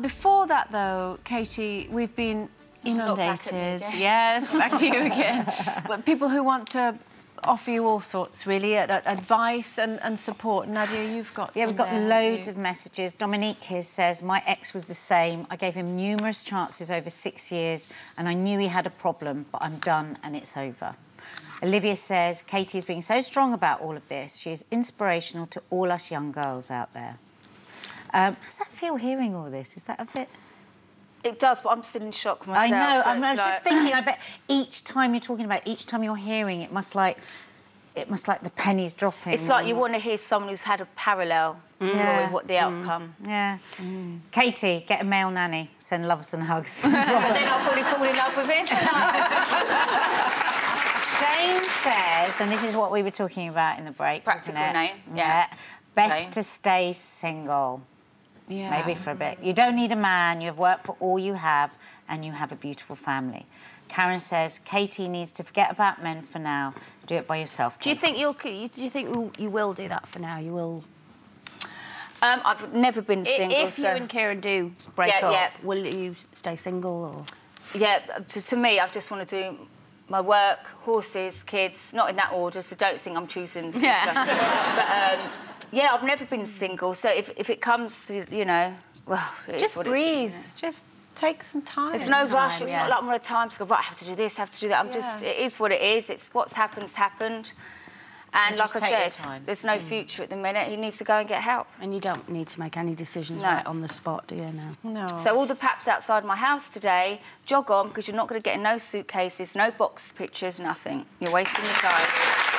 Before that, though, Katie, we've been inundated. Yes, back to you again. but people who want to offer you all sorts, really, ad- ad- advice and, and support. Nadia, you've got Yeah, we've got there, loads of messages. Dominique here says, My ex was the same. I gave him numerous chances over six years and I knew he had a problem, but I'm done and it's over. Olivia says, Katie is being so strong about all of this. She is inspirational to all us young girls out there. Um, how does that feel hearing all this? Is that a bit. It does, but I'm still in shock myself. I know. so I'm, I was it's just thinking. I bet each time you're talking about, each time you're hearing, it must like, it must like the pennies dropping. It's like you want to hear someone who's had a parallel story, Yeah. what the outcome. Yeah. Katie, get a male nanny. Send loves and hugs. But then I'll probably fall in love with him. Jane says, and this is what we were talking about in the break, Practical name, yeah. Best Jane. to stay single. Yeah. Maybe for a bit. You don't need a man. You have worked for all you have, and you have a beautiful family. Karen says Katie needs to forget about men for now. Do it by yourself. Do you think you'll? Do you think you- you will do that for now? You will. Um, I've never been single, if so... you and Kieran do break Yeah, up, yeah. will you stay single or? Yeah, to, to me, I just want to do my work, horses, kids, not in that order, so don't think I'm choosing... Yeah. but, um, yeah, I've never been single, so if, if it comes to, you know, well, Just what it is, breathe. isn't? Just take some time. There's no rush. Time, It's yeah. not like I'm on a time to go, right, I have to do this, I have to do that. I'm just, it is what it is. It's what's happened's happened. And, And like I said, there's no mm. future at the minute. He needs to go and get help. And you don't need to make any decisions No. right on the spot, do you? Now. No. So all the paps outside my house today, jog on because you're not going to get no suitcases, no box pictures, nothing. You're wasting your time.